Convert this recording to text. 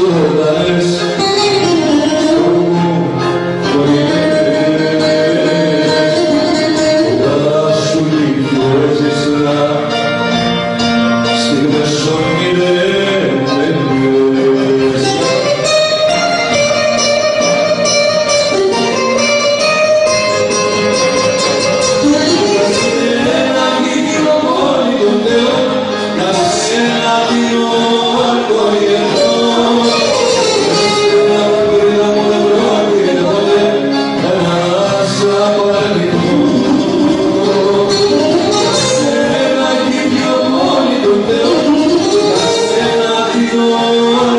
The 주